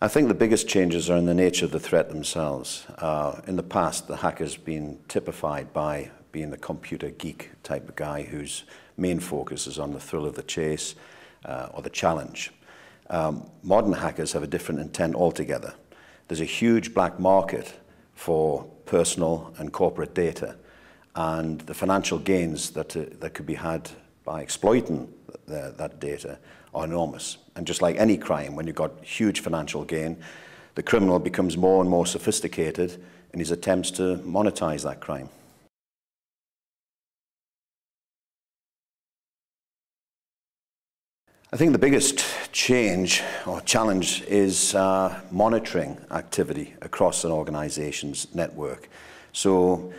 I think the biggest changes are in the nature of the threat themselves. Uh, in the past, the hacker's been typified by being the computer geek type of guy whose main focus is on the thrill of the chase uh, or the challenge. Um, modern hackers have a different intent altogether. There's a huge black market for personal and corporate data, and the financial gains that, uh, that could be had by exploiting the, that data are enormous. And just like any crime, when you've got huge financial gain, the criminal becomes more and more sophisticated in his attempts to monetize that crime. I think the biggest change or challenge is uh, monitoring activity across an organization's network. So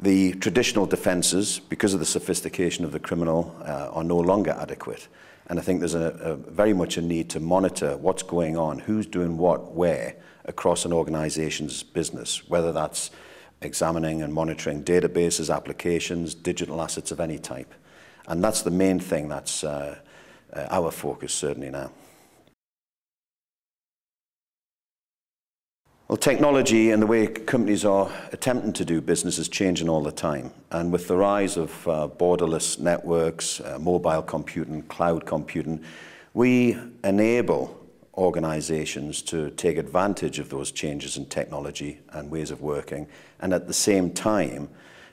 the traditional defenses, because of the sophistication of the criminal, uh, are no longer adequate. And I think there's a, a very much a need to monitor what's going on, who's doing what, where, across an organization's business, whether that's examining and monitoring databases, applications, digital assets of any type. And that's the main thing that's uh, uh, our focus certainly now. Well, technology and the way companies are attempting to do business is changing all the time. And with the rise of uh, borderless networks, uh, mobile computing, cloud computing, we enable organizations to take advantage of those changes in technology and ways of working, and at the same time,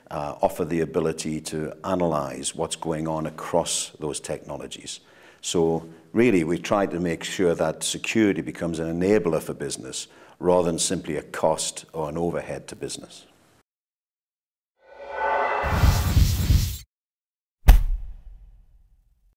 uh, offer the ability to analyze what's going on across those technologies. So really, we try to make sure that security becomes an enabler for business rather than simply a cost or an overhead to business.